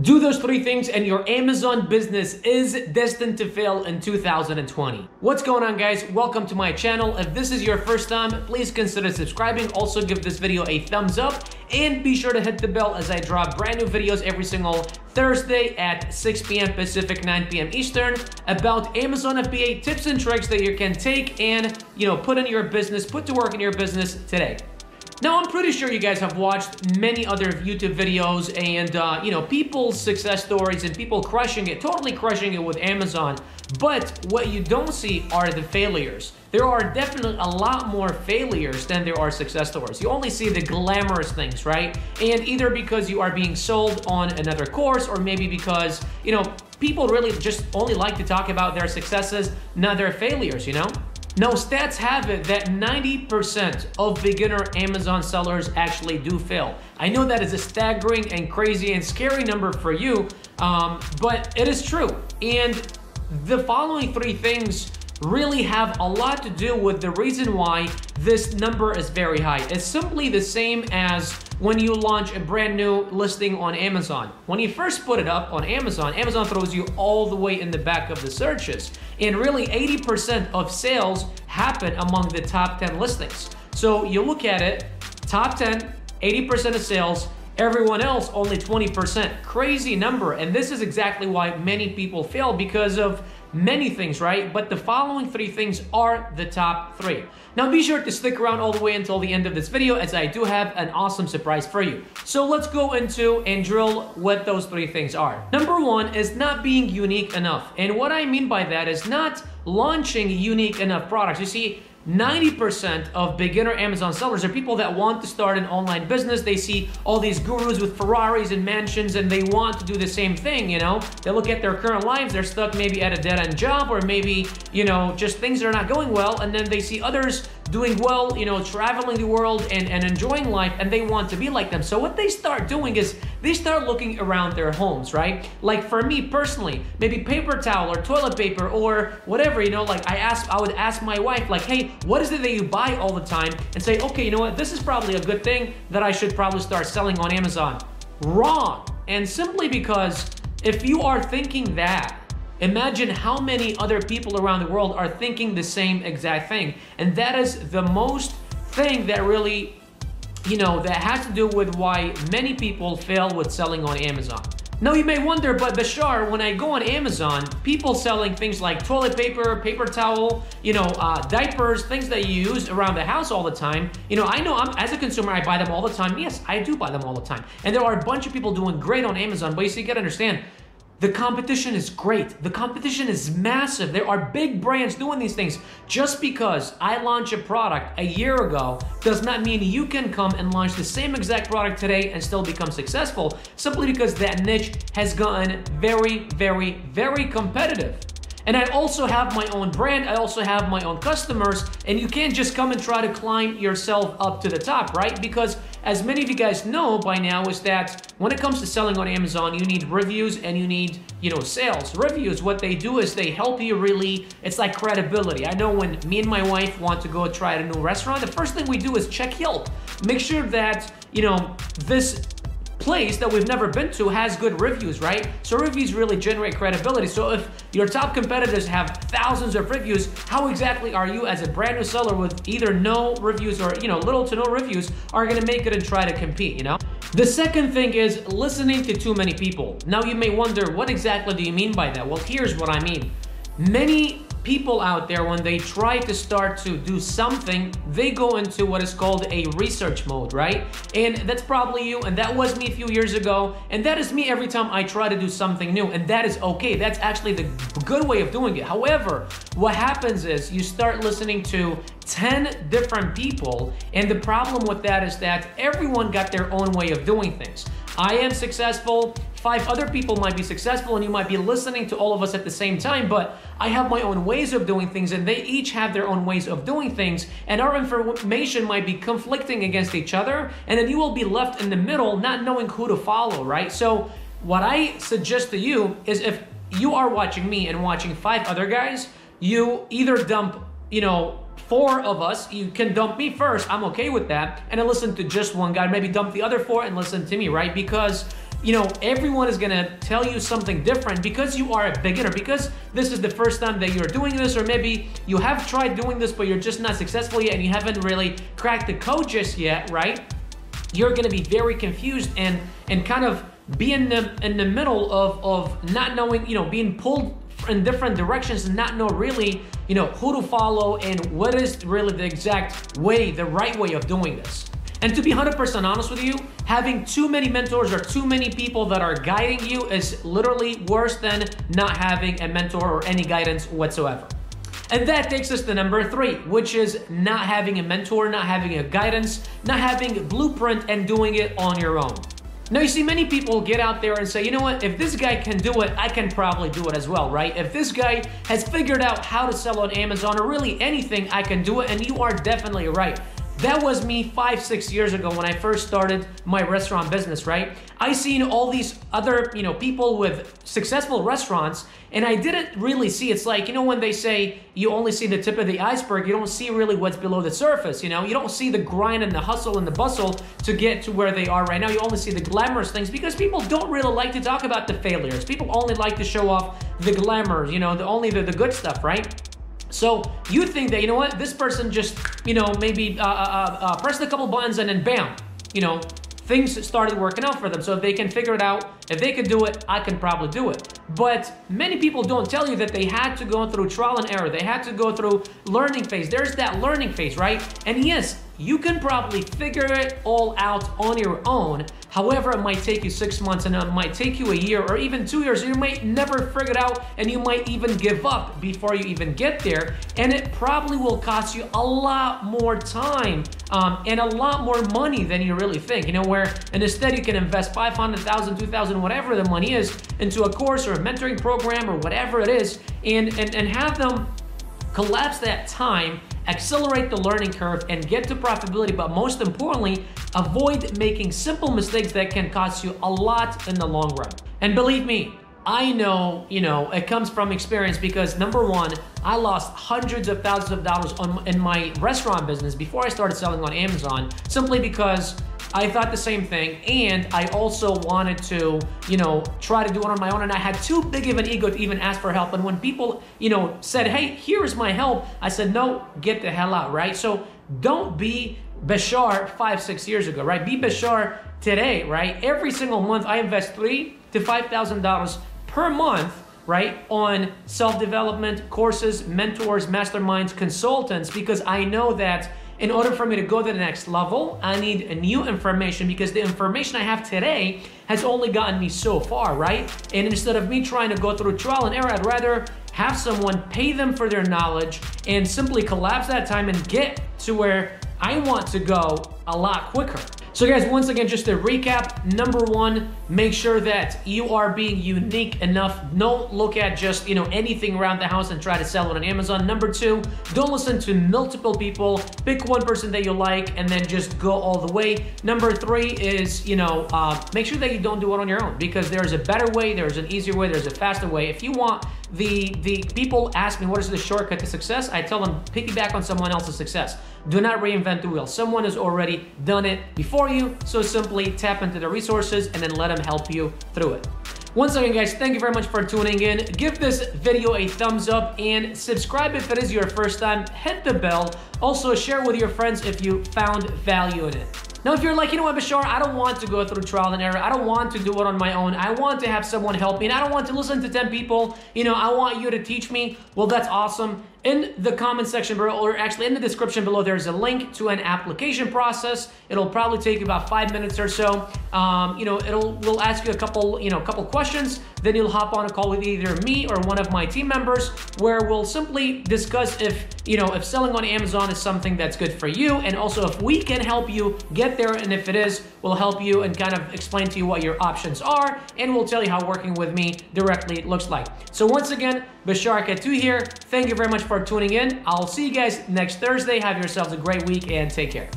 Do those three things and your Amazon business is destined to fail in 2020. What's going on guys? Welcome to my channel. If this is your first time, please consider subscribing. Also give this video a thumbs up and be sure to hit the bell as I drop brand new videos every single Thursday at 6 p.m. Pacific, 9 p.m. Eastern about Amazon FBA tips and tricks that you can take and, you know, put in your business, put to work in your business today. Now, I'm pretty sure you guys have watched many other YouTube videos and, uh, you know, people's success stories and people crushing it, totally crushing it with Amazon. But what you don't see are the failures. There are definitely a lot more failures than there are success stories. You only see the glamorous things, right? And either because you are being sold on another course or maybe because, you know, people really just only like to talk about their successes, not their failures, you know? Now, stats have it that 90% of beginner Amazon sellers actually do fail. I know that is a staggering and crazy and scary number for you, um, but it is true. And the following three things really have a lot to do with the reason why this number is very high. It's simply the same as when you launch a brand new listing on Amazon. When you first put it up on Amazon, Amazon throws you all the way in the back of the searches. And really 80% of sales happen among the top 10 listings. So you look at it, top 10, 80% of sales, everyone else only 20%. Crazy number. And this is exactly why many people fail because of many things, right? But the following three things are the top three. Now be sure to stick around all the way until the end of this video as I do have an awesome surprise for you. So let's go into and drill what those three things are. Number one is not being unique enough. And what I mean by that is not launching unique enough products. You see, 90% of beginner Amazon sellers are people that want to start an online business. They see all these gurus with Ferraris and mansions and they want to do the same thing, you know? They look at their current lives, they're stuck maybe at a dead-end job or maybe, you know, just things are not going well and then they see others doing well, you know, traveling the world and, and enjoying life, and they want to be like them. So what they start doing is they start looking around their homes, right? Like for me personally, maybe paper towel or toilet paper or whatever, you know, like I ask, I would ask my wife, like, hey, what is it that you buy all the time? And say, okay, you know what, this is probably a good thing that I should probably start selling on Amazon. Wrong. And simply because if you are thinking that, Imagine how many other people around the world are thinking the same exact thing. And that is the most thing that really, you know, that has to do with why many people fail with selling on Amazon. Now you may wonder, but Bashar, when I go on Amazon, people selling things like toilet paper, paper towel, you know, uh, diapers, things that you use around the house all the time. You know, I know I'm, as a consumer, I buy them all the time. Yes, I do buy them all the time. And there are a bunch of people doing great on Amazon, but you see, you gotta understand, the competition is great. The competition is massive. There are big brands doing these things. Just because I launched a product a year ago does not mean you can come and launch the same exact product today and still become successful simply because that niche has gotten very, very, very competitive. And I also have my own brand, I also have my own customers, and you can't just come and try to climb yourself up to the top, right? Because as many of you guys know by now is that when it comes to selling on Amazon, you need reviews and you need, you know, sales. Reviews, what they do is they help you really, it's like credibility. I know when me and my wife want to go try a new restaurant, the first thing we do is check Yelp. Make sure that, you know, this place that we've never been to has good reviews, right? So reviews really generate credibility. So if your top competitors have thousands of reviews, how exactly are you as a brand new seller with either no reviews or, you know, little to no reviews are gonna make it and try to compete, you know? The second thing is listening to too many people. Now you may wonder, what exactly do you mean by that? Well, here's what I mean. Many people out there, when they try to start to do something, they go into what is called a research mode, right? And that's probably you, and that was me a few years ago, and that is me every time I try to do something new, and that is okay. That's actually the good way of doing it. However, what happens is you start listening to 10 different people, and the problem with that is that everyone got their own way of doing things. I am successful, five other people might be successful, and you might be listening to all of us at the same time, but I have my own ways of doing things, and they each have their own ways of doing things, and our information might be conflicting against each other, and then you will be left in the middle not knowing who to follow, right? So, what I suggest to you is if you are watching me and watching five other guys, you either dump, you know, four of us, you can dump me first. I'm okay with that. And then listen to just one guy. Maybe dump the other four and listen to me, right? Because you know, everyone is gonna tell you something different because you are a beginner, because this is the first time that you're doing this, or maybe you have tried doing this, but you're just not successful yet and you haven't really cracked the code just yet, right? You're gonna be very confused and and kind of be in the in the middle of of not knowing, you know, being pulled in different directions and not know really, you know, who to follow and what is really the exact way, the right way of doing this. And to be 100% honest with you, having too many mentors or too many people that are guiding you is literally worse than not having a mentor or any guidance whatsoever. And that takes us to number three, which is not having a mentor, not having a guidance, not having a blueprint and doing it on your own. Now, you see, many people get out there and say, you know what, if this guy can do it, I can probably do it as well, right? If this guy has figured out how to sell on Amazon or really anything, I can do it, and you are definitely right. That was me five, six years ago when I first started my restaurant business, right? I seen all these other, you know, people with successful restaurants, and I didn't really see. It's like, you know, when they say you only see the tip of the iceberg, you don't see really what's below the surface, you know? You don't see the grind and the hustle and the bustle to get to where they are right now. You only see the glamorous things because people don't really like to talk about the failures. People only like to show off the glamour, you know, the only the, the good stuff, right? So you think that, you know what, this person just, you know, maybe uh, uh, uh, uh, pressed a couple buttons and then bam, you know, things started working out for them. So if they can figure it out, if they can do it, I can probably do it. But many people don't tell you that they had to go through trial and error. They had to go through learning phase. There's that learning phase, right? And yes, you can probably figure it all out on your own. However, it might take you six months and it might take you a year or even two years. You might never figure it out and you might even give up before you even get there. And it probably will cost you a lot more time um, and a lot more money than you really think. You know, where and instead you can invest 500,000, 2,000, whatever the money is into a course or a mentoring program or whatever it is and, and, and have them collapse that time accelerate the learning curve, and get to profitability, but most importantly, avoid making simple mistakes that can cost you a lot in the long run. And believe me, I know, you know, it comes from experience because number one, I lost hundreds of thousands of dollars on, in my restaurant business before I started selling on Amazon simply because I thought the same thing, and I also wanted to, you know, try to do it on my own, and I had too big of an ego to even ask for help. And when people, you know, said, "Hey, here is my help," I said, "No, get the hell out!" Right? So don't be Bashar five, six years ago, right? Be Bashar today, right? Every single month, I invest three to five thousand dollars per month right, on self development courses, mentors, masterminds, consultants, because I know that in order for me to go to the next level, I need a new information because the information I have today has only gotten me so far, right? And instead of me trying to go through trial and error, I'd rather have someone pay them for their knowledge and simply collapse that time and get to where I want to go a lot quicker. So guys, once again, just to recap, number one, make sure that you are being unique enough. Don't look at just, you know, anything around the house and try to sell it on Amazon. Number two, don't listen to multiple people. Pick one person that you like and then just go all the way. Number three is, you know, uh, make sure that you don't do it on your own because there's a better way, there's an easier way, there's a faster way. If you want the the people ask me what is the shortcut to success, I tell them piggyback on someone else's success. Do not reinvent the wheel. Someone has already done it before you, so simply tap into the resources and then let them help you through it. Once again, guys, thank you very much for tuning in. Give this video a thumbs up and subscribe if it is your first time. Hit the bell. Also, share with your friends if you found value in it. Now, if you're like, you know what, Bashar, I don't want to go through trial and error. I don't want to do it on my own. I want to have someone help me, and I don't want to listen to 10 people. You know, I want you to teach me. Well, that's awesome. In the comment section below, or actually in the description below, there's a link to an application process. It'll probably take about five minutes or so. Um, you know, it'll we'll ask you a couple, you know, a couple questions. Then you'll hop on a call with either me or one of my team members, where we'll simply discuss if you know if selling on Amazon is something that's good for you, and also if we can help you get there, and if it is, we'll help you and kind of explain to you what your options are, and we'll tell you how working with me directly looks like. So once again, Bashar Katou here. Thank you very much for tuning in. I'll see you guys next Thursday. Have yourselves a great week and take care.